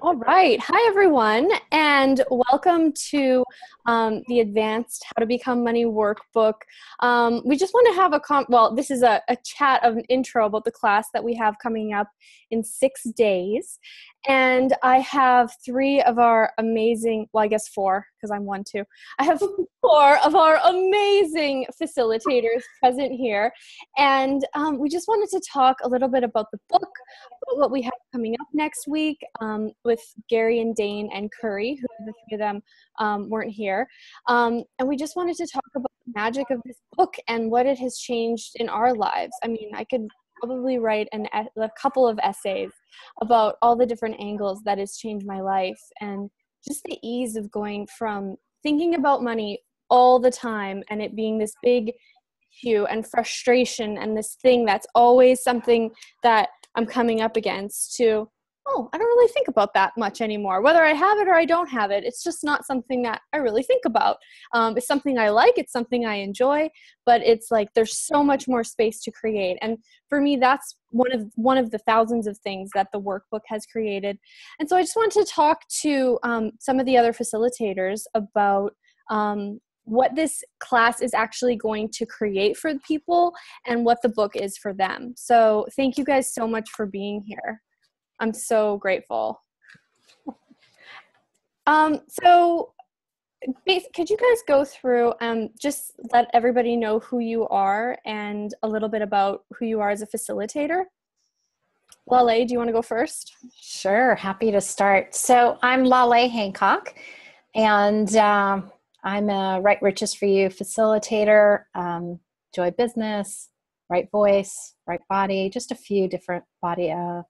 All right. Hi, everyone, and welcome to um, the Advanced How to Become Money Workbook. Um, we just want to have a com- well, this is a, a chat of an intro about the class that we have coming up in six days. And I have three of our amazing, well, I guess four, because I'm one too. I have four of our amazing facilitators present here. And um, we just wanted to talk a little bit about the book, what we have coming up next week um, with Gary and Dane and Curry, who the three of them um, weren't here. Um, and we just wanted to talk about the magic of this book and what it has changed in our lives. I mean, I could probably write an, a couple of essays about all the different angles that has changed my life and just the ease of going from thinking about money all the time and it being this big issue and frustration and this thing that's always something that I'm coming up against to oh, I don't really think about that much anymore. Whether I have it or I don't have it, it's just not something that I really think about. Um, it's something I like, it's something I enjoy, but it's like there's so much more space to create. And for me, that's one of one of the thousands of things that the workbook has created. And so I just wanted to talk to um, some of the other facilitators about. Um, what this class is actually going to create for the people and what the book is for them. So, thank you guys so much for being here. I'm so grateful. Um, so, could you guys go through um, just let everybody know who you are and a little bit about who you are as a facilitator? Laleh, do you want to go first? Sure, happy to start. So, I'm Laleh Hancock, and uh, I'm a Right Riches for You facilitator, um, Joy Business, Right Voice, Right Body, just a few different body uh,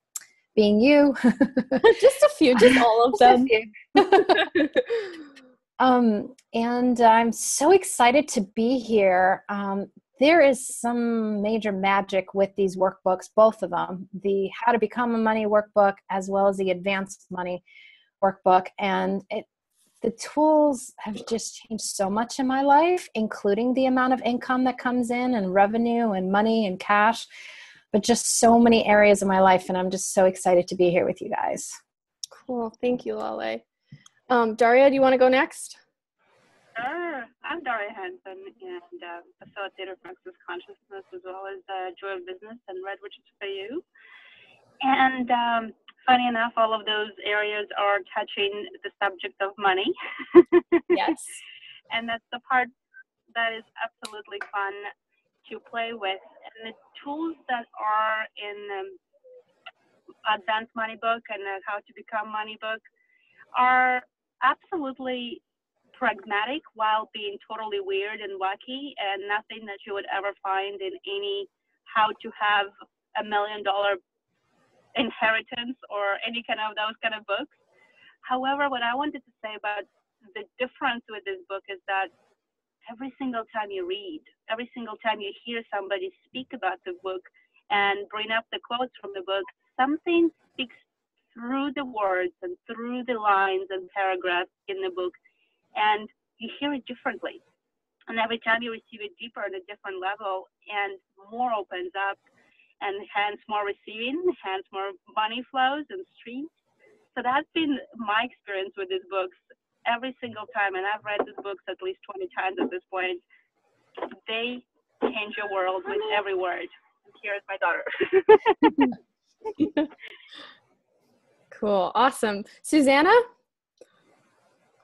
being you. just a few, just all of them. um, and I'm so excited to be here. Um, there is some major magic with these workbooks, both of them the How to Become a Money workbook as well as the Advanced Money workbook. And it, the tools have just changed so much in my life, including the amount of income that comes in and revenue and money and cash but just so many areas of my life. And I'm just so excited to be here with you guys. Cool. Thank you, Laleh. Um, Daria, do you want to go next? Sure. I'm Daria Hanson and uh, facilitator for Access Consciousness as well as uh, Joy of Business and Right Riches for You. And um, funny enough, all of those areas are touching the subject of money. yes. and that's the part that is absolutely fun to play with. And the tools that are in um, Advanced Money Book and uh, How to Become Money Book are absolutely pragmatic while being totally weird and wacky and nothing that you would ever find in any how to have a million dollar inheritance or any kind of those kind of books. However, what I wanted to say about the difference with this book is that every single time you read, every single time you hear somebody speak about the book and bring up the quotes from the book, something speaks through the words and through the lines and paragraphs in the book, and you hear it differently. And every time you receive it deeper at a different level, and more opens up, and hence more receiving, hence more money flows and streams. So that's been my experience with these books every single time, and I've read these books at least 20 times at this point, they change your world with every word. Here's my daughter. cool. Awesome. Susanna?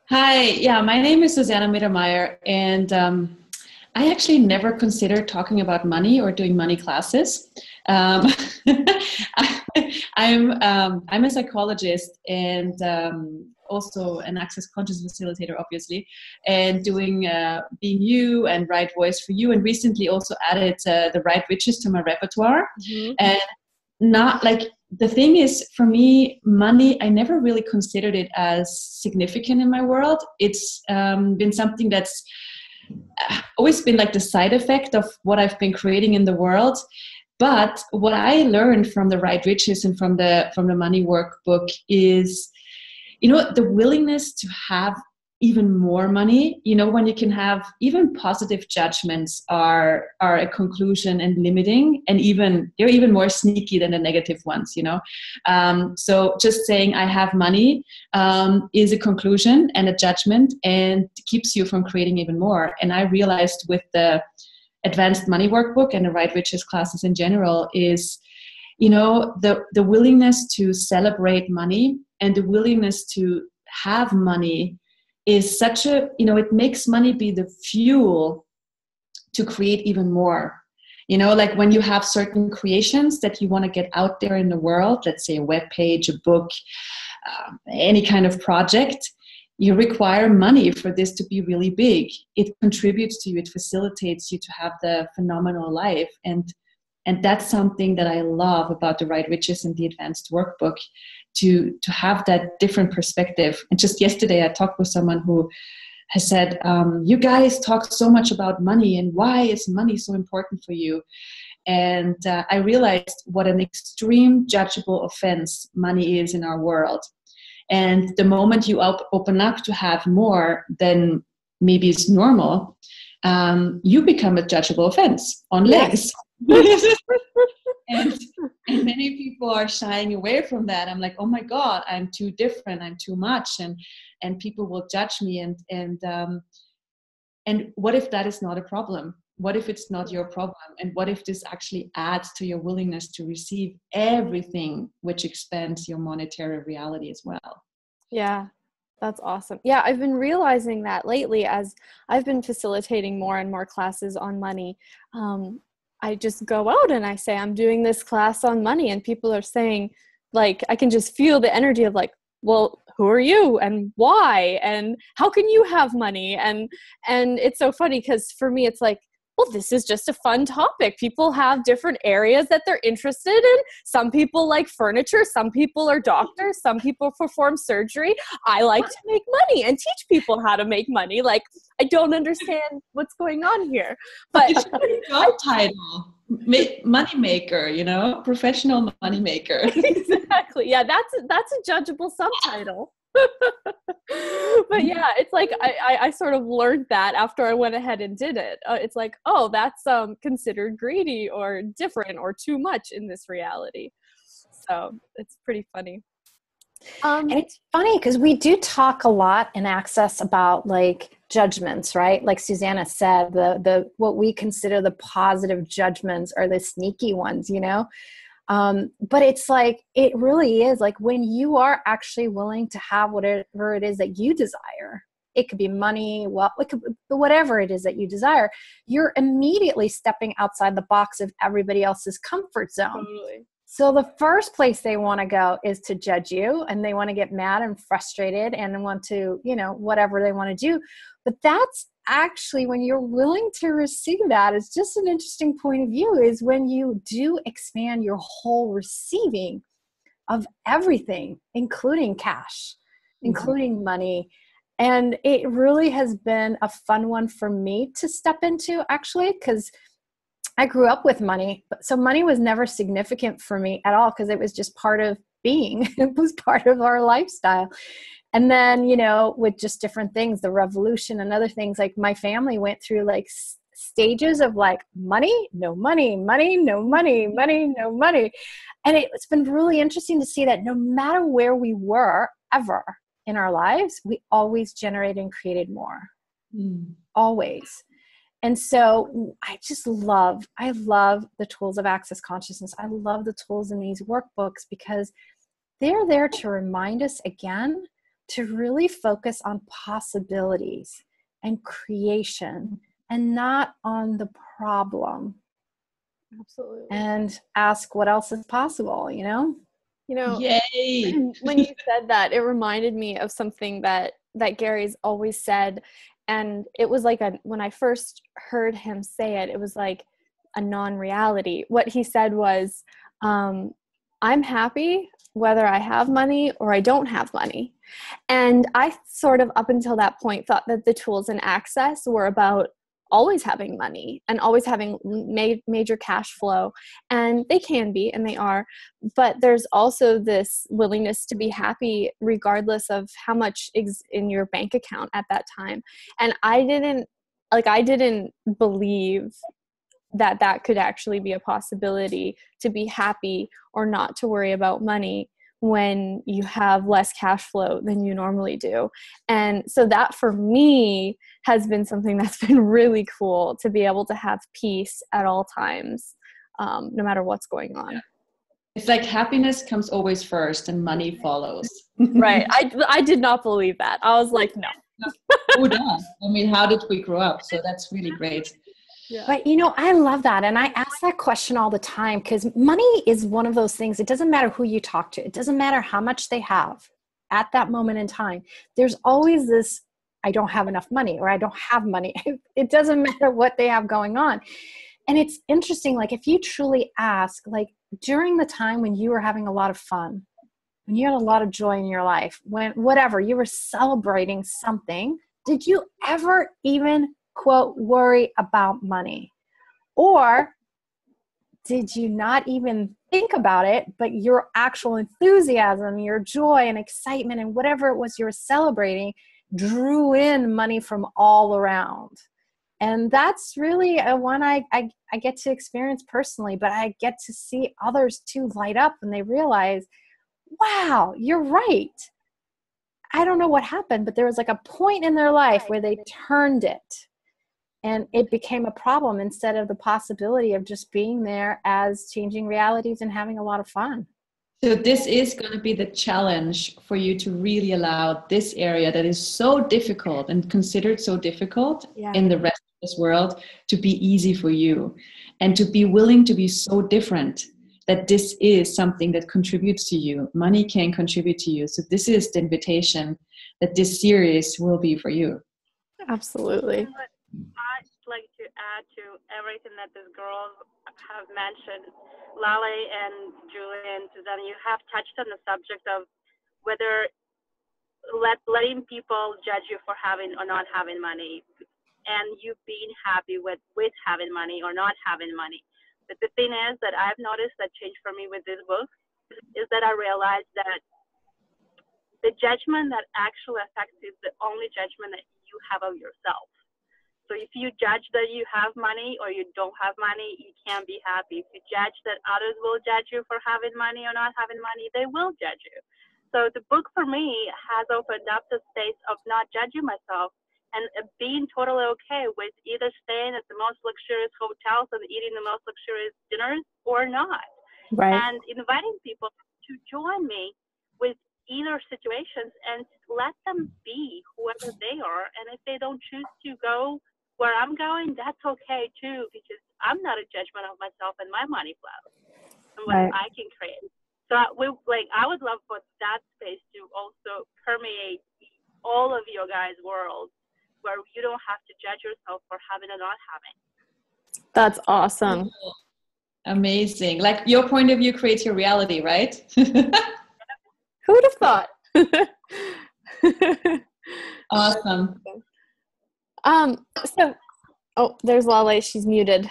Hi. Yeah, my name is Susanna Mittermaier, and um, I actually never considered talking about money or doing money classes. Um, I, am I'm, um, I'm a psychologist, and um, also an access conscious facilitator, obviously, and doing uh, Being You and Right Voice for You, and recently also added uh, the Right Riches to my repertoire. Mm-hmm. And not like the thing is for me money i never really considered it as significant in my world it's um, been something that's uh, always been like the side effect of what i've been creating in the world but what i learned from the right riches and from the from the money workbook is you know the willingness to have even more money you know when you can have even positive judgments are are a conclusion and limiting and even they're even more sneaky than the negative ones you know? Um, so just saying i have money um, is a conclusion and a judgment and keeps you from creating even more. And i realized with the advanced money workbook and the right riches classes in general is you know the the willingness to celebrate money and the willingness to have money is such a you know it makes money be the fuel to create even more. You know like when you have certain creations that you want to get out there in the world let's say a web page a book uh, any kind of project you require money for this to be really big. It contributes to you it facilitates you to have the phenomenal life and and that's something that i love about the right riches and the advanced workbook to to have that different perspective. And just yesterday i talked with someone who has said um, you guys talk so much about money and why is money so important for you? And uh, i realized what an extreme judgeable offense money is in our world. And the moment you op- open up to have more than maybe is normal um, you become a judgeable offense on legs and, and many people are shying away from that. I'm like oh my god i'm too different i'm too much. And and people will judge me and and um and what if that is not a problem? What if it's not your problem? And what if this actually adds to your willingness to receive everything which expands your monetary reality as well? Yeah that's awesome. Yeah, I've been realizing that lately as I've been facilitating more and more classes on money. Um, I just go out and I say, I'm doing this class on money, and people are saying, like, I can just feel the energy of, like, well, who are you and why? And how can you have money? And and it's so funny because for me it's like well, this is just a fun topic. People have different areas that they're interested in. Some people like furniture, some people are doctors, some people perform surgery. I like to make money and teach people how to make money. Like, I don't understand what's going on here. But job title money maker you know professional money maker exactly yeah that's that's a judgeable subtitle but yeah, it's like I, I, I, sort of learned that after I went ahead and did it. Uh, it's like, oh, that's um, considered greedy or different or too much in this reality. So it's pretty funny. Um, and it's funny because we do talk a lot in Access about like judgments, right? Like Susanna said, the the what we consider the positive judgments are the sneaky ones, you know. Um, but it's like it really is like when you are actually willing to have whatever it is that you desire it could be money well it could whatever it is that you desire you're immediately stepping outside the box of everybody else's comfort zone totally. so the first place they want to go is to judge you and they want to get mad and frustrated and want to you know whatever they want to do but that's actually when you're willing to receive that it's just an interesting point of view is when you do expand your whole receiving of everything including cash mm-hmm. including money. And it really has been a fun one for me to step into actually because i grew up with money so money was never significant for me at all because it was just part of being. It was part of our lifestyle and then you know with just different things the revolution and other things like my family went through like s- stages of like money no money money no money money no money. And it, it's been really interesting to see that no matter where we were ever in our lives we always generated and created more. Mm. always. And so i just love i love the tools of access consciousness. I love the tools in these workbooks because they're there to remind us again to really focus on possibilities and creation and not on the problem. Absolutely. And ask what else is possible, you know? You know, Yay. when you said that, it reminded me of something that that Gary's always said and it was like a when I first heard him say it, it was like a non-reality. What he said was um I'm happy whether I have money or I don't have money. And I sort of, up until that point, thought that the tools and access were about always having money and always having ma- major cash flow and they can be and they are but there's also this willingness to be happy regardless of how much is in your bank account at that time and i didn't like i didn't believe that that could actually be a possibility to be happy or not to worry about money when you have less cash flow than you normally do. And so that for me has been something that's been really cool to be able to have peace at all times, um, no matter what's going on. It's like happiness comes always first and money follows. right. I, I did not believe that. I was like, no. Who does? I mean, how did we grow up? So that's really great. Yeah. But you know, I love that. And I ask that question all the time because money is one of those things. It doesn't matter who you talk to, it doesn't matter how much they have at that moment in time. There's always this I don't have enough money or I don't have money. It doesn't matter what they have going on. And it's interesting, like if you truly ask, like during the time when you were having a lot of fun, when you had a lot of joy in your life, when whatever you were celebrating something, did you ever even quote, worry about money? Or did you not even think about it, but your actual enthusiasm, your joy and excitement, and whatever it was you were celebrating drew in money from all around? And that's really a one I, I, I get to experience personally, but I get to see others too light up when they realize, wow, you're right. I don't know what happened, but there was like a point in their life where they turned it and it became a problem instead of the possibility of just being there as changing realities and having a lot of fun. So this is going to be the challenge for you to really allow this area that is so difficult and considered so difficult yeah. in the rest of this world to be easy for you and to be willing to be so different that this is something that contributes to you. Money can contribute to you. So this is the invitation that this series will be for you. Absolutely. Like to add to everything that these girls have mentioned. Laleh and Julie and Susanna, you have touched on the subject of whether let, letting people judge you for having or not having money and you being happy with, with having money or not having money. But the thing is that I've noticed that change for me with this book is that I realized that the judgment that actually affects you is the only judgment that you have of yourself. So if you judge that you have money or you don't have money, you can't be happy. If you judge that others will judge you for having money or not having money, they will judge you. So the book for me has opened up the space of not judging myself and uh, being totally okay with either staying at the most luxurious hotels and eating the most luxurious dinners or not. Right. And inviting people to join me with either situations and let them be whoever they are. And if they don't choose to go where I'm going, that's okay too, because I'm not a judgment of myself and my money flow and what right. I can create. So we like I would love for that space to also permeate all of your guys' worlds where you don't have to judge yourself for having or not having. That's awesome. Amazing. Like your point of view creates your reality, right? Who would have thought? awesome. Um, so, oh, there's Laleh. She's muted.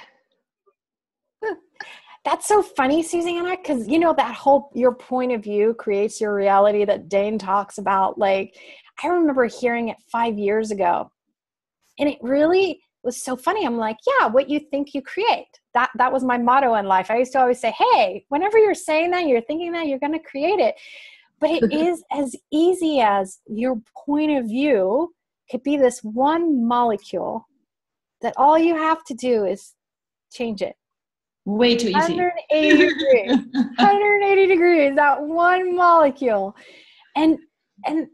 That's so funny, Susanna, because you know that whole your point of view creates your reality that Dane talks about. Like, I remember hearing it five years ago, and it really was so funny. I'm like, yeah, what you think you create. That that was my motto in life. I used to always say, hey, whenever you're saying that, you're thinking that, you're going to create it. But it is as easy as your point of view could be this one molecule that all you have to do is change it. Way too easy. 180 degrees. 180 degrees, that one molecule. And and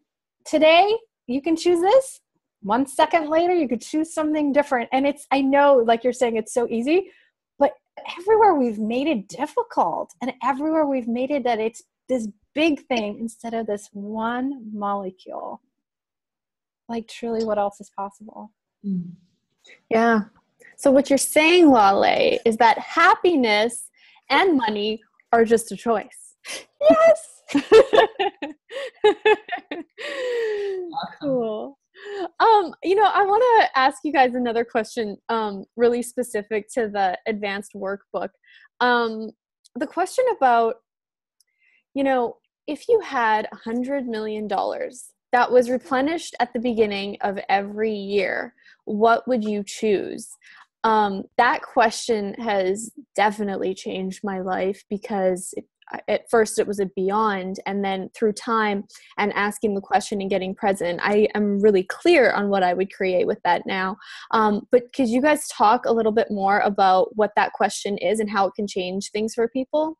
today you can choose this. One second later, you could choose something different. And it's, I know, like you're saying, it's so easy, but everywhere we've made it difficult and everywhere we've made it that it's this big thing instead of this one molecule like truly what else is possible. Mm. yeah. So what you're saying laleh is that happiness and money are just a choice. Yes! Cool. Um you know I want to ask you guys another question, um, really specific to the advanced workbook. Um, the question about, you know, if you had a hundred million dollars that was replenished at the beginning of every year, what would you choose? Um, that question has definitely changed my life because it, at first it was a beyond and then through time and asking the question and getting present i am really clear on what i would create with that now. Um, but could you guys talk a little bit more about what that question is and how it can change things for people?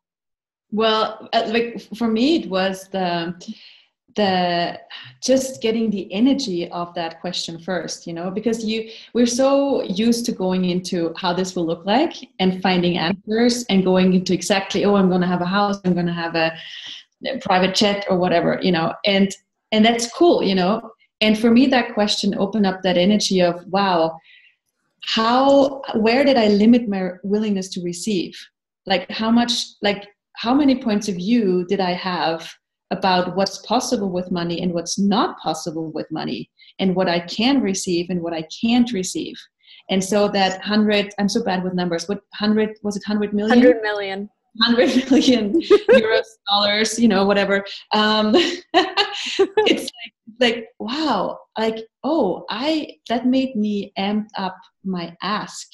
Well uh, like for me it was the the just getting the energy of that question first you know because you we're so used to going into how this will look like and finding answers and going into exactly oh i'm going to have a house i'm going to have a, private jet or whatever you know and and that's cool you know. And for me that question opened up that energy of wow how where did i limit my willingness to receive? Like how much like how many points of view did i have about what's possible with money and what's not possible with money and what I can receive and what I can't receive. And so that 100, I'm so bad with numbers. What 100, was it 100 million? 100 million. 100 million euros, dollars, you know, whatever. Um, it's like, like, wow, like, oh, I, that made me amp up my ask,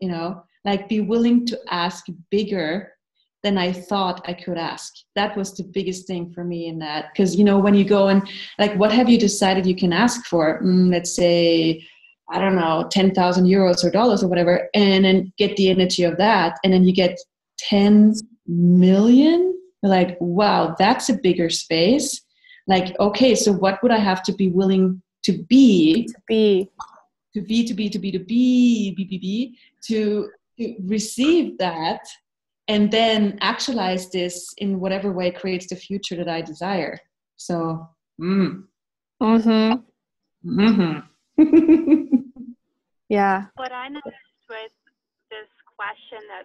you know, like be willing to ask bigger than I thought I could ask. That was the biggest thing for me in that. Because, you know, when you go and, like, what have you decided you can ask for? Mm, let's say, I don't know, 10,000 euros or dollars or whatever, and then get the energy of that. And then you get 10 million. You're Like, wow, that's a bigger space. Like, okay, so what would I have to be willing to be? To be. To be, to be, to be, to be, be, be, be, to, to receive that and then actualize this in whatever way creates the future that I desire. So, mm. mm-hmm. Mm-hmm. yeah. What I noticed with this question that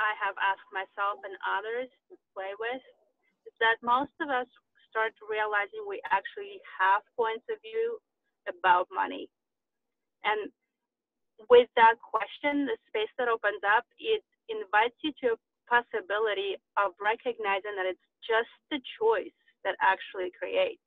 I have asked myself and others to play with is that most of us start realizing we actually have points of view about money. And with that question, the space that opens up, it invites you to possibility of recognizing that it's just the choice that actually creates.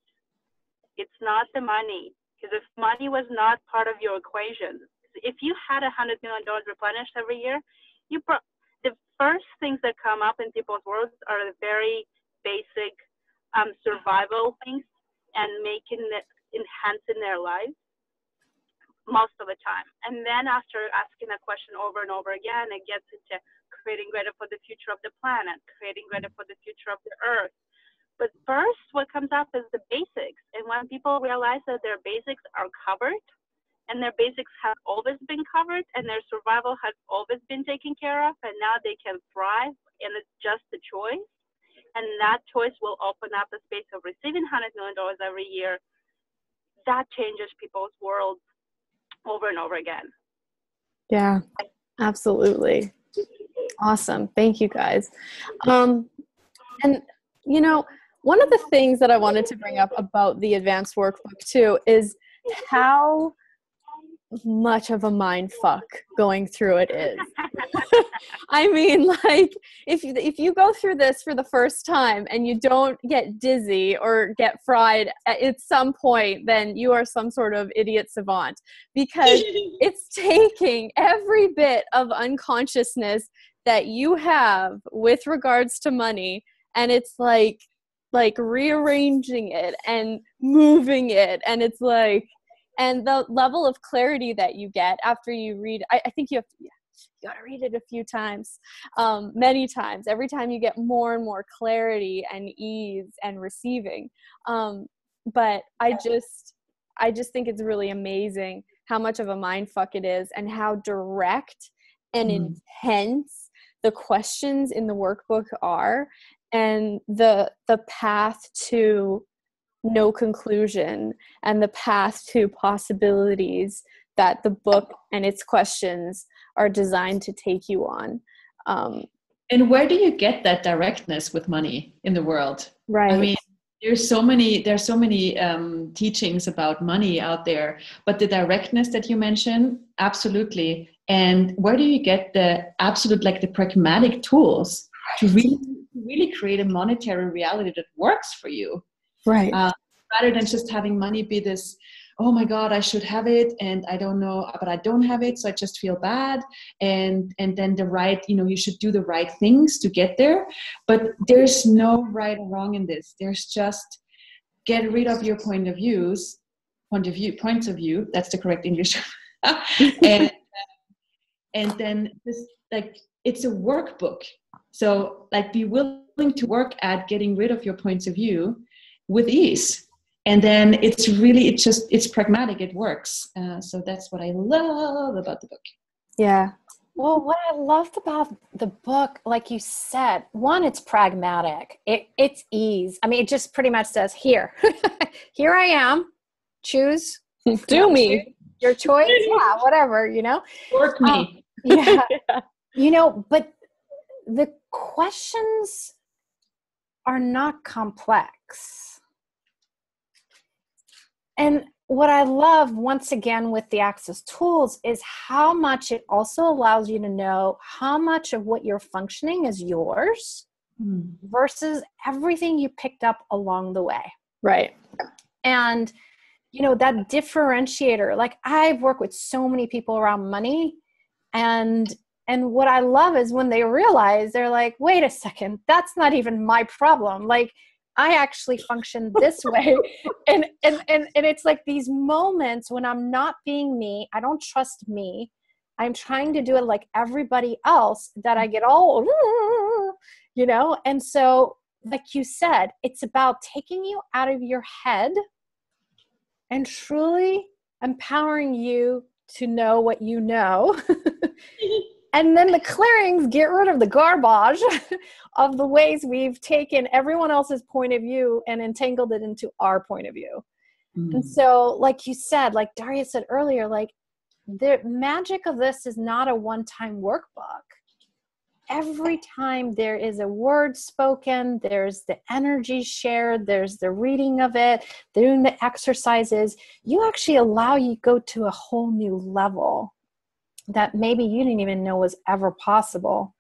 It's not the money. Because if money was not part of your equation, if you had a hundred million dollars replenished every year, you pro- the first things that come up in people's worlds are the very basic um, survival things and making it enhancing their lives most of the time. And then after asking that question over and over again, it gets into creating greater for the future of the planet, creating greater for the future of the earth. But first, what comes up is the basics. And when people realize that their basics are covered, and their basics have always been covered, and their survival has always been taken care of, and now they can thrive, and it's just a choice. And that choice will open up the space of receiving $100 million every year. That changes people's worlds over and over again. Yeah, absolutely. Awesome. Thank you guys. Um, and, you know, one of the things that I wanted to bring up about the advanced workbook too is how much of a mind fuck going through it is. I mean, like if you, if you go through this for the first time and you don't get dizzy or get fried at some point, then you are some sort of idiot savant because it's taking every bit of unconsciousness that you have with regards to money and it's like like rearranging it and moving it and it's like and the level of clarity that you get after you read i, I think you have to yeah, you got to read it a few times um, many times. Every time you get more and more clarity and ease and receiving. Um, but i just i just think it's really amazing how much of a mind fuck it is and how direct and mm. intense the questions in the workbook are and the the path to no conclusion and the path to possibilities that the book and its questions are designed to take you on. Um, and where do you get that directness with money in the world? Right. i mean there's so many there's so many um, teachings about money out there but the directness that you mentioned absolutely. And where do you get the absolute like the pragmatic tools to really really create a monetary reality that works for you right. Uh, rather than just having money be this oh my god i should have it and i don't know but i don't have it so i just feel bad and and then the right you know you should do the right things to get there. But there's no right or wrong in this. There's just get rid of your point of views point of view points of view that's the correct english. And and then just like it's a workbook. So like be willing to work at getting rid of your points of view with ease. And then it's really it's just it's pragmatic. It works. Uh, so that's what i love about the book. Yeah. Well what i loved about the book like you said one it's pragmatic. It, it's ease. I mean it just pretty much says here here i am. Choose do me. your choice. Yeah whatever you know? Work me. Um, yeah. yeah. You know but the questions are not complex and what I love once again with the Access tools is how much it also allows you to know how much of what you're functioning is yours mm. versus everything you picked up along the way. Right. And you know that differentiator like I've worked with so many people around money and and what I love is when they realize they're like wait a second that's not even my problem like I actually function this way. and, and, and, and it's like these moments when I'm not being me, I don't trust me. I'm trying to do it like everybody else that I get all, you know? And so, like you said, it's about taking you out of your head and truly empowering you to know what you know and then the clearings get rid of the garbage of the ways we've taken everyone else's point of view and entangled it into our point of view. Mm. and so like you said like daria said earlier like the magic of this is not a one-time workbook. Every time there is a word spoken there's the energy shared there's the reading of it doing the exercises you actually allow you go to a whole new level that maybe you didn't even know was ever possible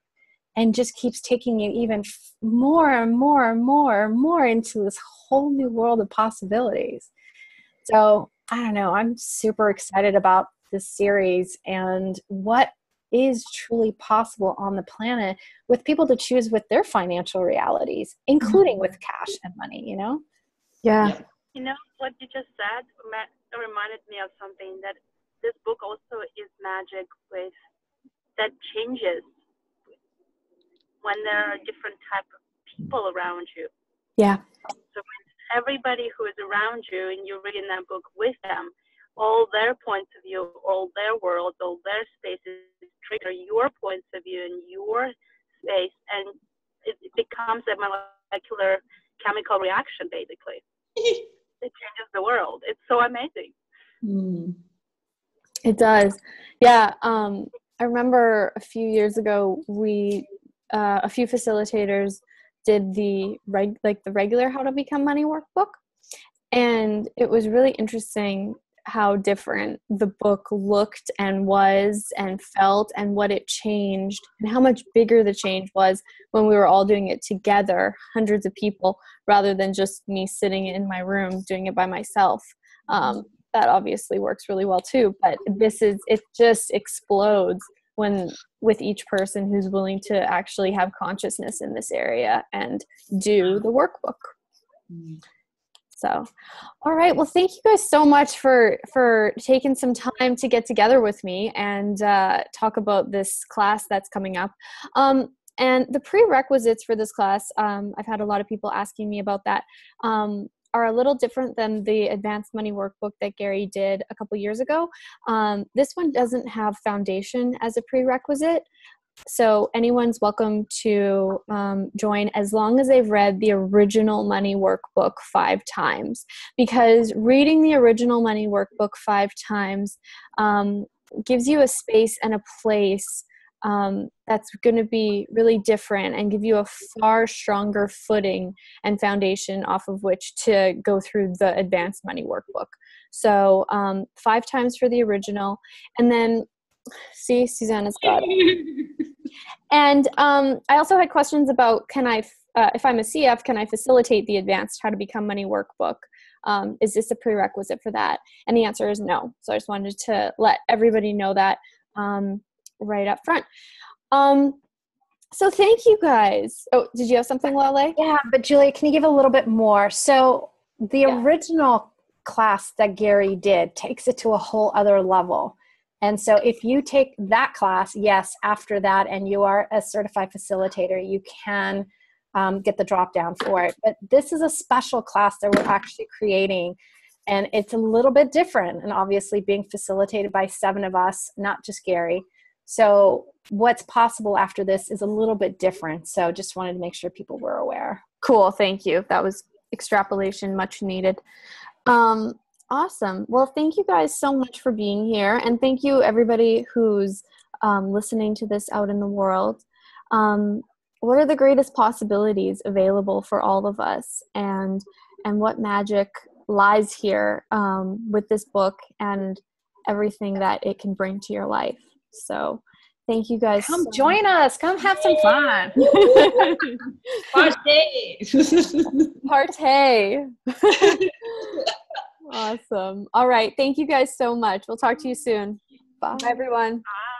and just keeps taking you even more and more and more and more into this whole new world of possibilities. So, I don't know, I'm super excited about this series and what is truly possible on the planet with people to choose with their financial realities, including with cash and money, you know? Yeah. You know, what you just said reminded me of something that this book also is magic with that changes when there are different type of people around you. Yeah. So everybody who is around you and you're reading that book with them, all their points of view, all their worlds, all their spaces trigger your points of view and your space and it, becomes a molecular chemical reaction basically. it changes the world. It's so amazing. Mm. It does. Yeah. Um, I remember a few years ago, we, uh, a few facilitators did the reg, like the regular How to Become Money workbook. And it was really interesting how different the book looked and was and felt and what it changed and how much bigger the change was when we were all doing it together hundreds of people rather than just me sitting in my room doing it by myself um, that obviously works really well too but this is it just explodes when with each person who's willing to actually have consciousness in this area and do the workbook. So all right well thank you guys so much for for taking some time to get together with me and uh, talk about this class that's coming up. Um, and the prerequisites for this class um, i've had a lot of people asking me about that. Um, are a little different than the advanced money workbook that Gary did a couple years ago. Um, this one doesn't have foundation as a prerequisite. So anyone's welcome to um, join as long as they've read the original money workbook five times. Because reading the original money workbook five times um, gives you a space and a place um, that's going to be really different and give you a far stronger footing and foundation off of which to go through the advanced money workbook. So um, five times for the original, and then see Susanna's got it. and um, I also had questions about can I, uh, if I'm a CF, can I facilitate the advanced how to become money workbook? Um, is this a prerequisite for that? And the answer is no. So I just wanted to let everybody know that um, right up front. Um, so thank you guys. Oh, did you have something, Laleh? Yeah, but Julia, can you give a little bit more? So the yeah. original class that Gary did takes it to a whole other level. And so if you take that class, yes, after that, and you are a certified facilitator, you can um, get the drop down for it. But this is a special class that we're actually creating. And it's a little bit different, and obviously being facilitated by seven of us, not just Gary. So, what's possible after this is a little bit different. So, just wanted to make sure people were aware. Cool. Thank you. That was extrapolation, much needed. Um, awesome. Well, thank you guys so much for being here. And thank you, everybody who's um, listening to this out in the world. Um, what are the greatest possibilities available for all of us? And, and what magic lies here um, with this book and everything that it can bring to your life? So, Thank you guys. Come so join much. us. Come have some fun. Partay. Partay. awesome. All right. Thank you guys so much. We'll talk to you soon. Bye, everyone. Bye.